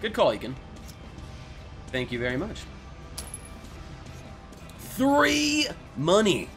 Good call, Egan. Thank you very much. Three money.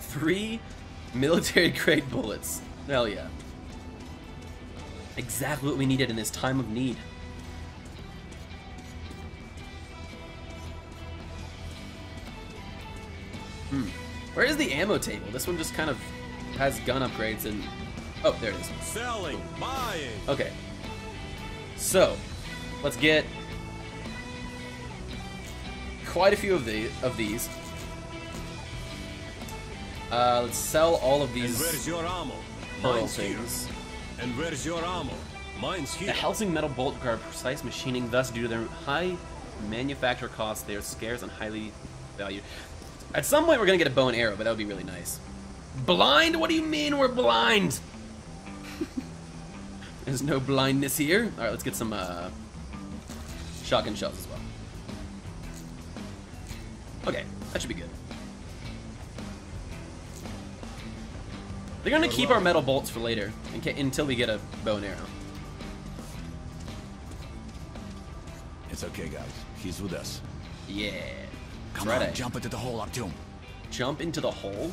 Three military grade bullets. Hell yeah. Exactly what we needed in this time of need. Hmm. Where is the ammo table? This one just kind of has gun upgrades and... Oh, there it is. Selling, buying. Okay. So, let's get quite a few of the of these. Uh, let's sell all of these. And where's your ammo? Mine's here. And where's your ammo? Mine's here. The. Helsing metal bolt guard precise machining, thus due to their high manufacture costs, they are scarce and highly valued. At some point, we're gonna get a bow and arrow, but that would be really nice. Blind? What do you mean we're blind? There's no blindness here. All right, let's get some uh, shotgun shells as well. Okay, that should be good. They're gonna keep our metal bolts for later, in until we get a bow and arrow. It's okay, guys. He's with us. Yeah. Come Right on, jump into the hole, Artyom. Jump into the hole?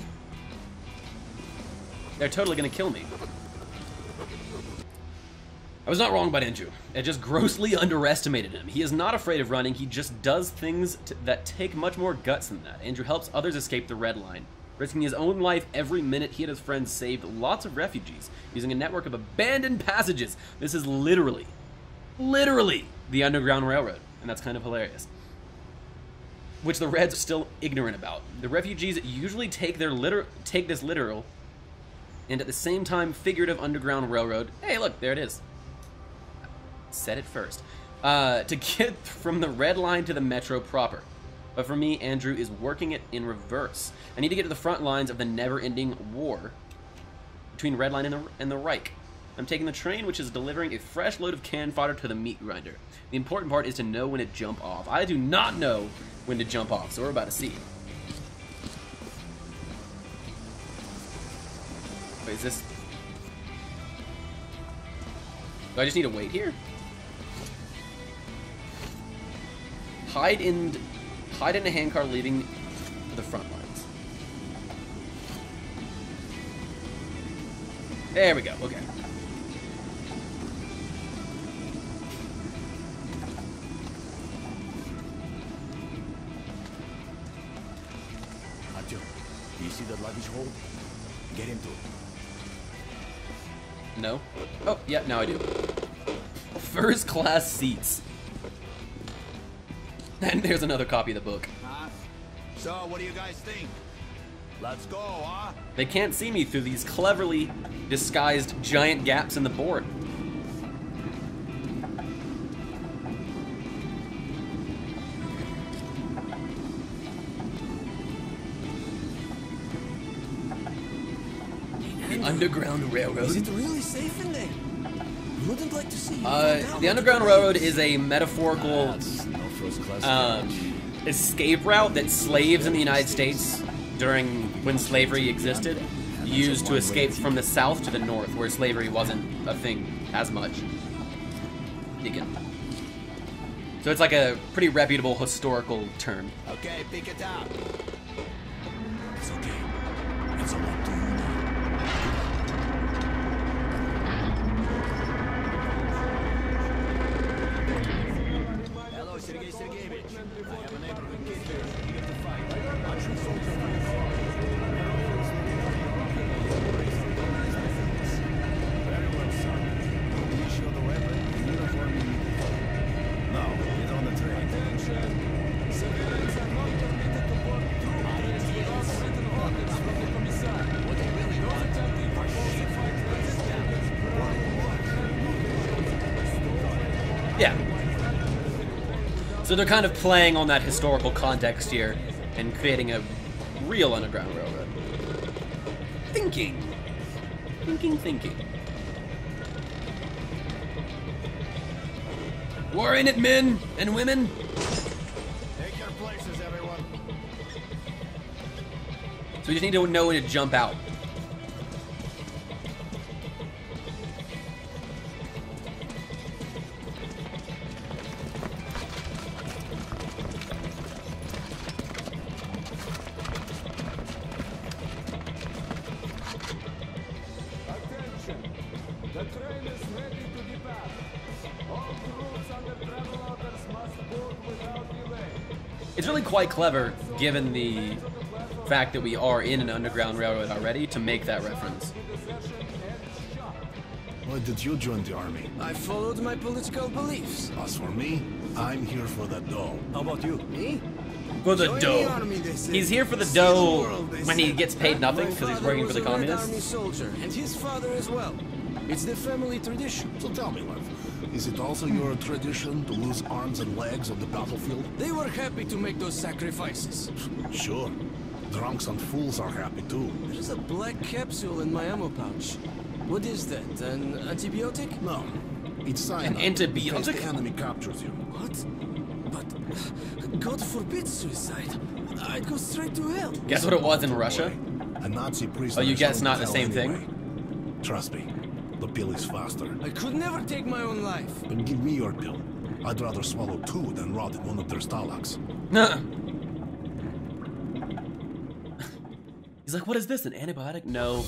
They're totally gonna kill me. I was not wrong about Andrew. I just grossly underestimated him. He is not afraid of running, he just does things that take much more guts than that. Andrew helps others escape the red line. Risking his own life every minute, he and his friends saved lots of refugees using a network of abandoned passages. This is literally, literally the Underground Railroad, and that's kind of hilarious which the Reds are still ignorant about. The refugees usually take their liter- take this literal, and at the same time figurative underground railroad. Hey, look, there it is. Said it first. Uh, to get from the red line to the metro proper. But for me, Andrew is working it in reverse. I need to get to the front lines of the never-ending war between Red Line and the, and the Reich. I'm taking the train, which is delivering a fresh load of canned fodder to the meat grinder. The important part is to know when to jump off. I do not know when to jump off, so we're about to see. Wait, is this... Do I just need to wait here? Hide in... Hide in a handcar leaving the front lines. There we go, okay. Artyom, you see that luggage hold? Get into it. No? Oh, yeah, now I do. First class seats. And there's another copy of the book. Huh? So, what do you guys think? Let's go, huh? They can't see me through these cleverly disguised giant gaps in the board. The Underground Railroad. Is it really safe in there? Wouldn't like to see Uh, the Underground. Railroad is a metaphorical That's no first class um, escape route that slaves in the United States during when slavery existed used to escape from the south to the north where slavery wasn't a thing as much. Deacon. So it's like a pretty reputable historical term. Okay, pick it up. Have a neighborhood kid here. Eager to fight. Watch your soldier Very So they're kind of playing on that historical context here and creating a real Underground Railroad. Thinking. Thinking, thinking. We're in it, men and women. Take your places, everyone. So we just need to know when to jump out. Quite clever, given the fact that we are in an underground railroad already, to make that reference. Why did you join the army? I followed my political beliefs. As for me, I'm here for the dough. How about you? Me? For the Join the dough. army. He's here for the See dough world, when he gets paid nothing because he's working for the a Red communists. Army soldier, and his father as well. It's the family tradition. So tell me, love, is it also your tradition to lose arms and legs on the battlefield? They were happy to make those sacrifices. Sure. Drunks and fools are happy too. There's a black capsule in my ammo pouch. What is that? An antibiotic? No, it's cyanide. An in antibiotic? the enemy captures you. What? But uh, God forbid suicide. I'd go straight to hell. Guess what it was in Russia? A Nazi prisoner. Oh, you guess not the same hell thing? Trust me, the pill is faster. I could never take my own life. Then give me your pill. I'd rather swallow two than rot in one of their stalags. He's like, what is this? An antibiotic? No.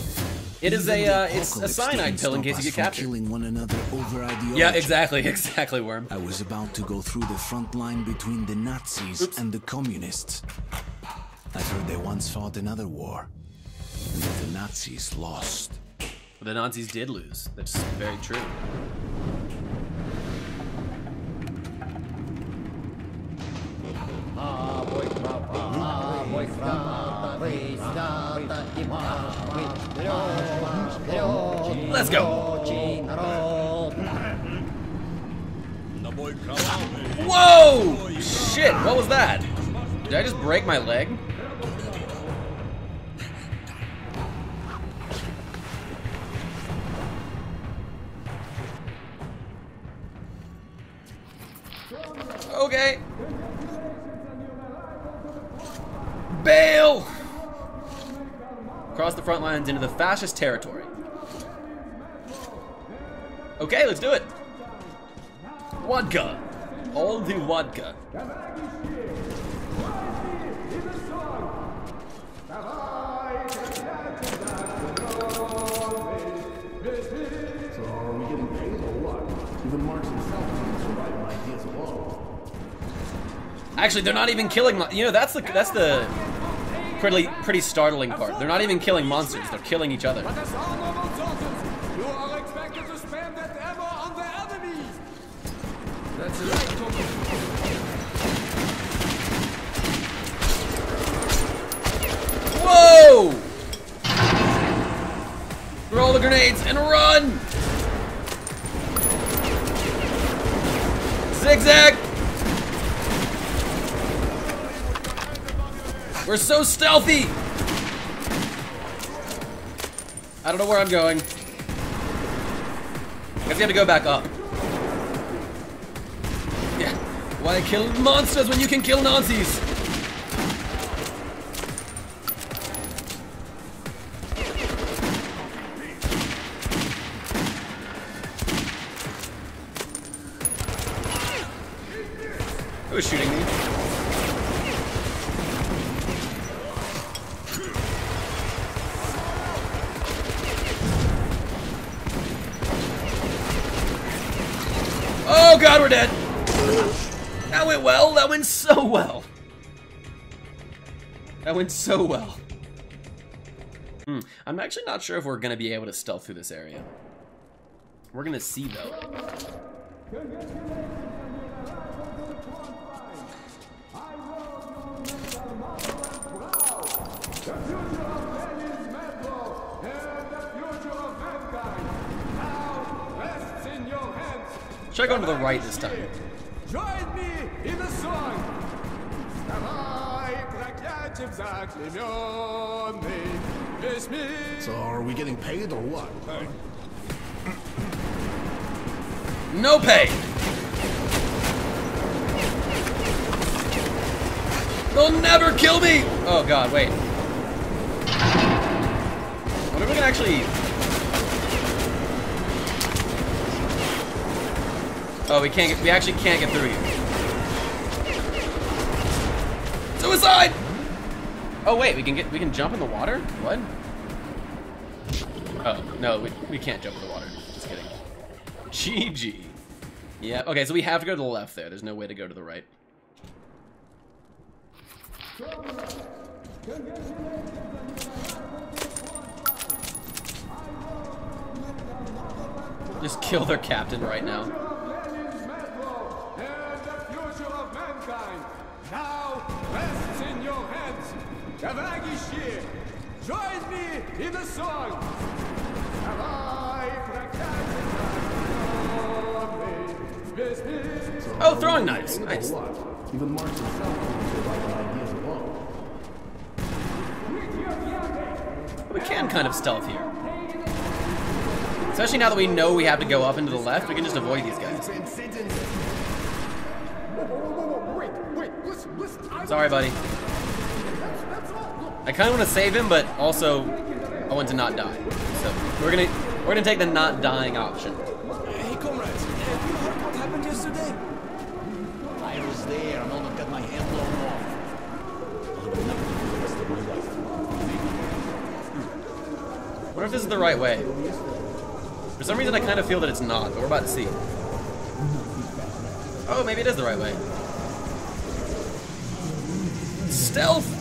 It is a uh, it's a cyanide pill in case you get captured. Killing one another over ideology. Yeah, exactly, exactly, Worm. I was about to go through the front line between the Nazis and the communists. I've heard they once fought another war, and that the Nazis lost. The Nazis did lose. That's very true. Let's go. Whoa! Shit, what was that? Did I just break my leg? Cross the front lines into the fascist territory. Okay, let's do it. Vodka. All the vodka. Actually, they're not even killing. You know, that's the that's the pretty pretty startling part. They're not even killing monsters. They're killing each other. Whoa! Throw all the grenades and run! Zigzag! We're so stealthy! I don't know where I'm going. I Guess you have to go back up. Yeah. Why kill monsters when you can kill Nazis? So well. That went so well. Hmm, I'm actually not sure if we're gonna be able to stealth through this area. We're gonna see though. Should I go to the right this time? Join me in the song. So are we getting paid or what? No pay! They'll never kill me! Oh god, wait. What if we can actually... Eat? Oh, we can't get, we actually can't get through here. Suicide! Oh wait, we can get, we can jump in the water? What? Oh, no, we, we can't jump in the water. Just kidding. GG. Yeah, okay, so we have to go to the left there. There's no way to go to the right. Just kill their captain right now. hands. Tavagishi, join me in the song. Давай прокатимся. Oh, throwing knives. Nice. Even Marx himself couldn't survive on ideas alone. We can kind of stealth here. Especially now that we know we have to go up into the left, we can just avoid these guys. Wait, wait, listen, listen. I Sorry, buddy. I kind of want to save him, but also I want to not die. So we're gonna we're gonna take the not dying option. Hey, comrades, have you heard what happened yesterday? I was there and almost got my hand blown off. I'll never forget the rest of my life. What if this is the right way? For some reason, I kind of feel that it's not, but we're about to see. Oh, maybe it is the right way. Stealth!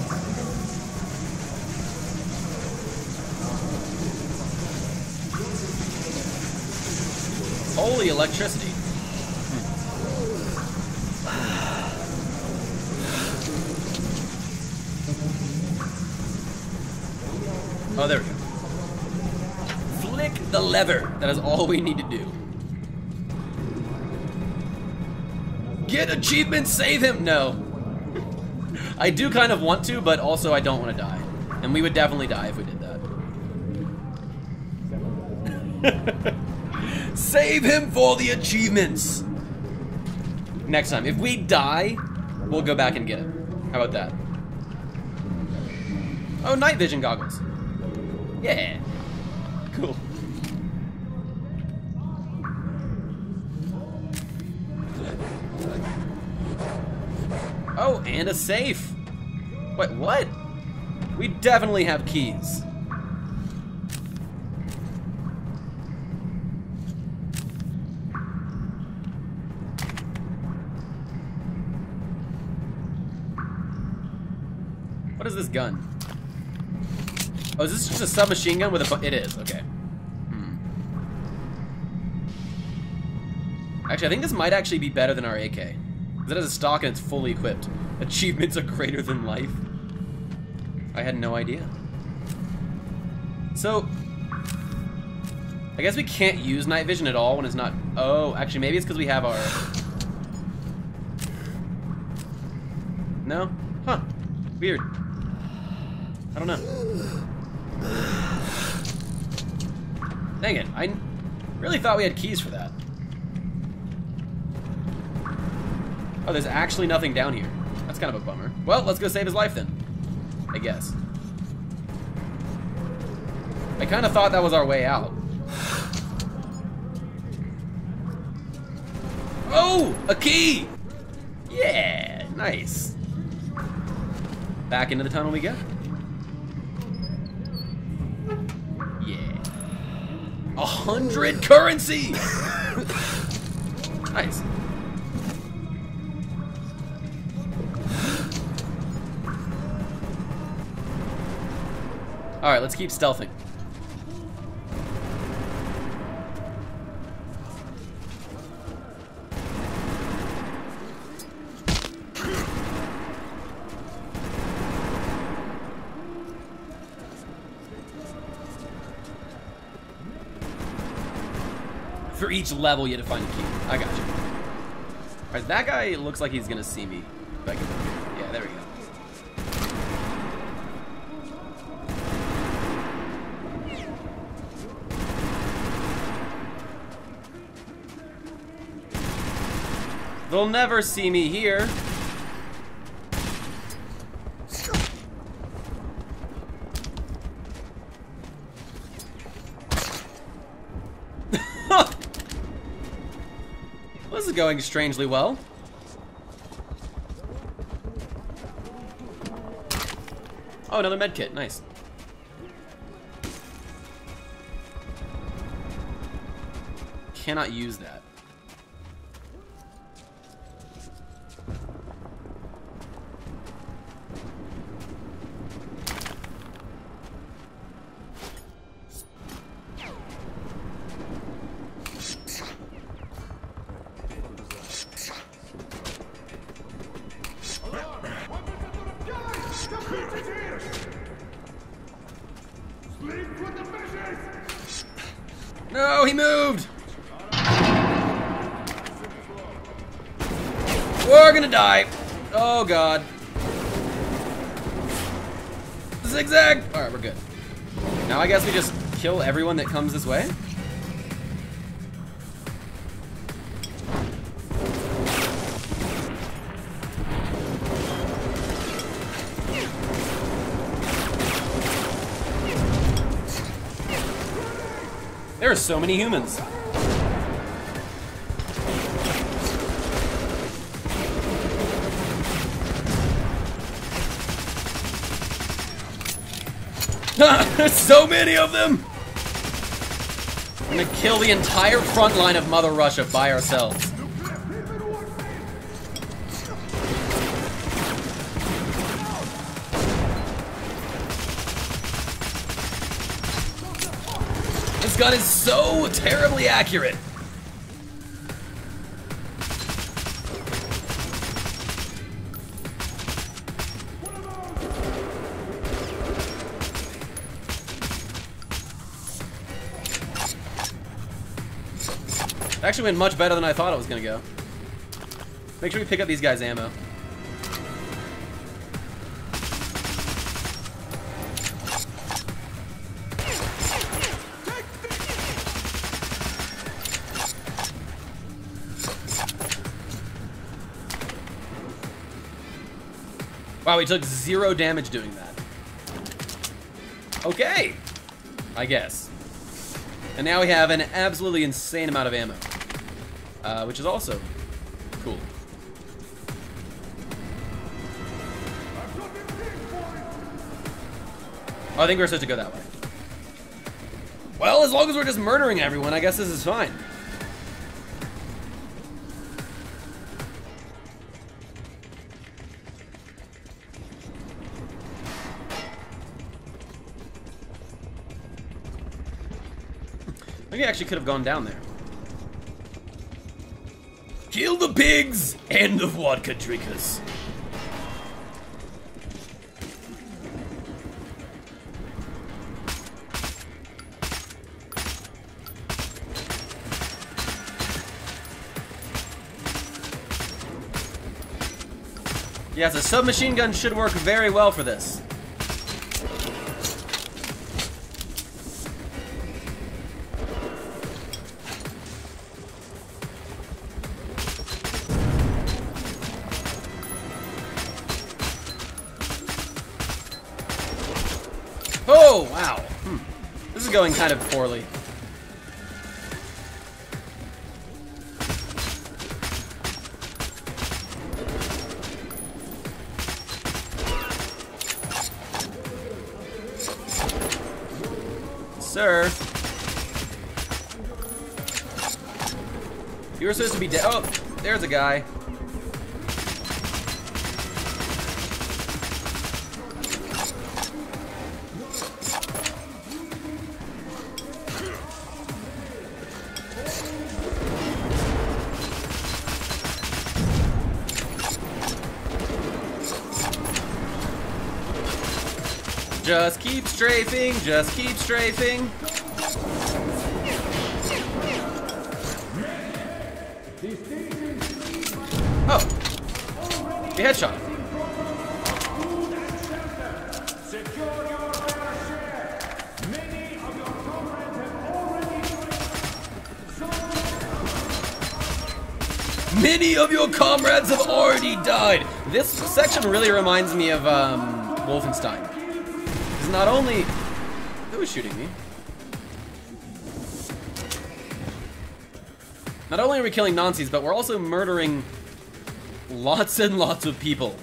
Holy electricity. Oh, there we go. Flick the lever. That is all we need to do. Get achievement, save him! No. I do kind of want to, but also I don't want to die. And we would definitely die if we did that. save him for the achievements! Next time. If we die, we'll go back and get him. How about that? Oh, night vision goggles. Yeah. Cool. Oh, and a safe. Wait, what? We definitely have keys. Gun? Oh, is this just a submachine gun with a It is, okay. Hmm. Actually, I think this might actually be better than our AK. Because it has a stock and it's fully equipped. Achievements are greater than life. I had no idea. So, I guess we can't use night vision at all when it's not... Oh, actually, maybe it's because we have our... No? Huh. Weird. I don't know. Dang it, I really thought we had keys for that. Oh, there's actually nothing down here. That's kind of a bummer. Well, let's go save his life then. I guess. I kind of thought that was our way out. Oh, a key! Yeah, nice. Back into the tunnel we go. Yeah. A hundred currency! nice. Alright, let's keep stealthing. Each level, you have to find a key. I got you. Alright, that guy looks like he's gonna see me. If I can- Yeah, there we go. They'll never see me here. Is going strangely well. Oh, another med kit. Nice. Cannot use that. We're gonna die. Oh god. Zigzag! Alright, we're good. Now I guess we just kill everyone that comes this way? There are so many humans. There's so many of them! We're gonna kill the entire front line of Mother Russia by ourselves. This gun is so terribly accurate. Actually went much better than I thought it was gonna go. Make sure we pick up these guys' ammo. Wow, we took zero damage doing that. Okay. I guess. And now we have an absolutely insane amount of ammo. Uh, which is also cool. Oh, I think we're supposed to go that way. Well, as long as we're just murdering everyone, I guess this is fine. Maybe I actually could have gone down there. Kill the pigs and the vodka drinkers. Yes, a submachine gun should work very well for this. Going kind of poorly. Sir. You were supposed to be dead. Oh, there's a guy. Just keep strafing, just keep strafing. Oh. The headshot. Many of your comrades have already died. This section really reminds me of um, Wolfenstein. Not only... Who is shooting me? Not only are we killing Nazis, but we're also murdering lots and lots of people.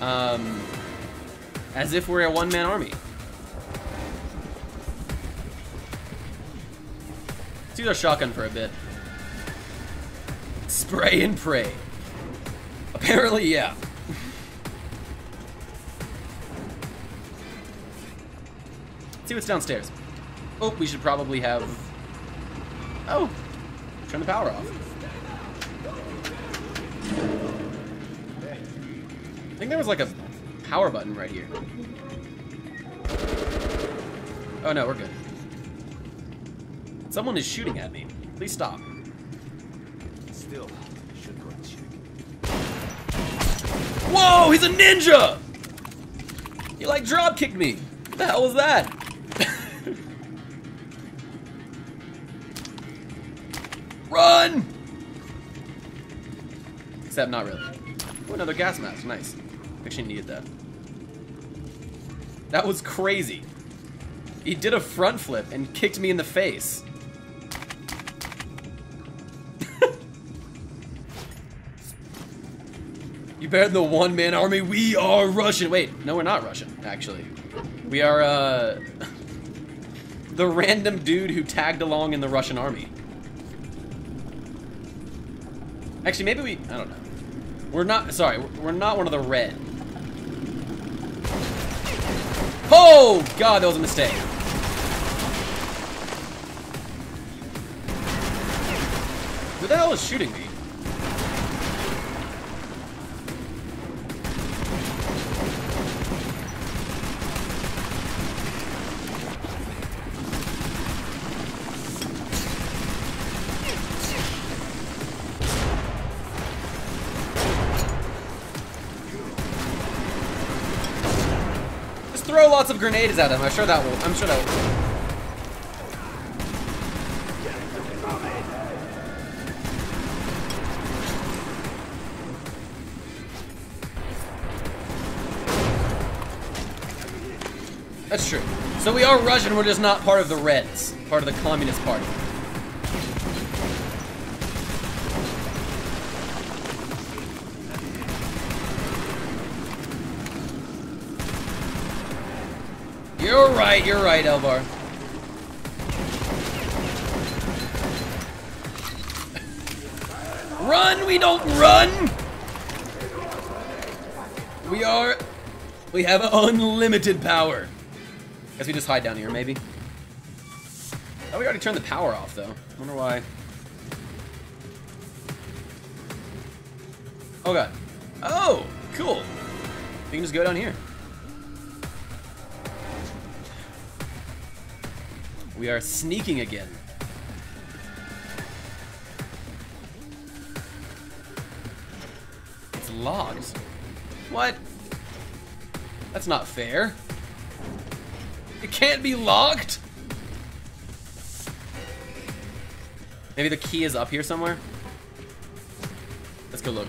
Um, as if we're a one-man army. Let's use our shotgun for a bit. Spray and pray. Apparently, yeah. See what's downstairs. Oh, we should probably have... Oh, turn the power off. I think there was like a power button right here. Oh no, we're good. Someone is shooting at me. Please stop. Still, should go and check. Whoa, he's a ninja! He like drop kicked me. What the hell was that? Run! Except not really. Oh, another gas mask. Nice. Actually needed that. That was crazy. He did a front flip and kicked me in the face. you better than the one-man army. We are Russian. Wait, no, we're not Russian, actually. We are, uh... the random dude who tagged along in the Russian army. Actually, maybe we... I don't know. We're not... Sorry, we're not one of the red. Oh, God, that was a mistake. Who the hell is shooting me? Lots of grenades at him. I'm sure that will. I'm sure that will. That's true. So we are Russian, we're just not part of the Reds, part of the Communist Party. You're right, you're right, Elvar. Run, we don't run! We are... We have unlimited power. Guess we just hide down here, maybe. Oh, we already turned the power off, though. wonder why. Oh, God. Oh, cool. We can just go down here. We are sneaking again. It's locked. What? That's not fair. It can't be locked? Maybe the key is up here somewhere? Let's go look.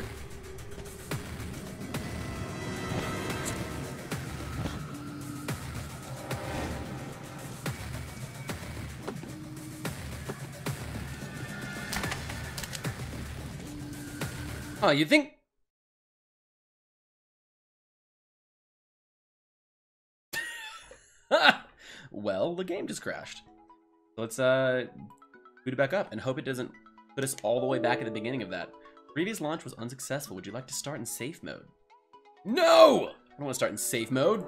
Oh, you think... well, the game just crashed. Let's uh boot it back up and hope it doesn't put us all the way back at the beginning of that. Previous launch was unsuccessful. Would you like to start in safe mode? No! I don't want to start in safe mode.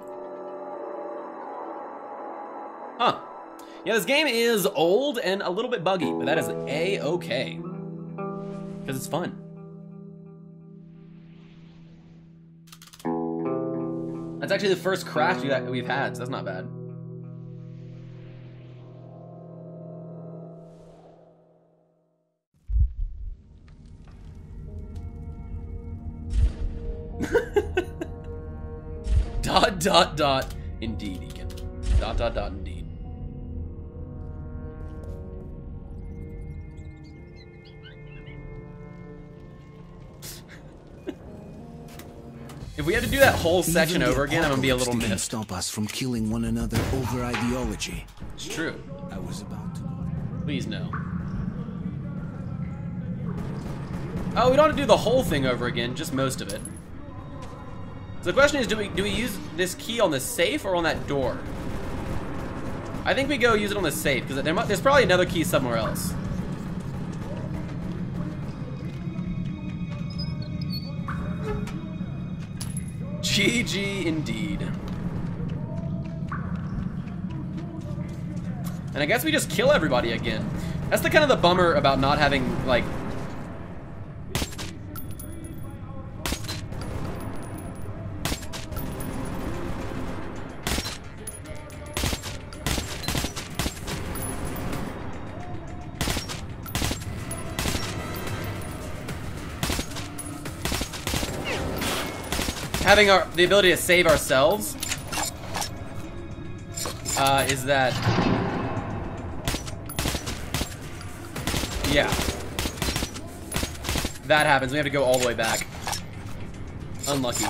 Huh. Yeah, this game is old and a little bit buggy, but that is a-okay. Because it's fun. That's actually the first crash we- we've had, so that's not bad. dot dot dot indeed Egan. Dot dot dot If we had to do that whole section over again, I'm gonna be a little missed. stop us from killing one another over ideology. It's true. I was about to. Please no. Oh, we don't have to do the whole thing over again, just most of it. So the question is, do we do we use this key on the safe or on that door? I think we go use it on the safe because there there's probably another key somewhere else. GG indeed. And I guess we just kill everybody again. That's the kind of the bummer about not having, like... having our the ability to save ourselves uh, is that yeah. That happens. We have to go all the way back. Unlucky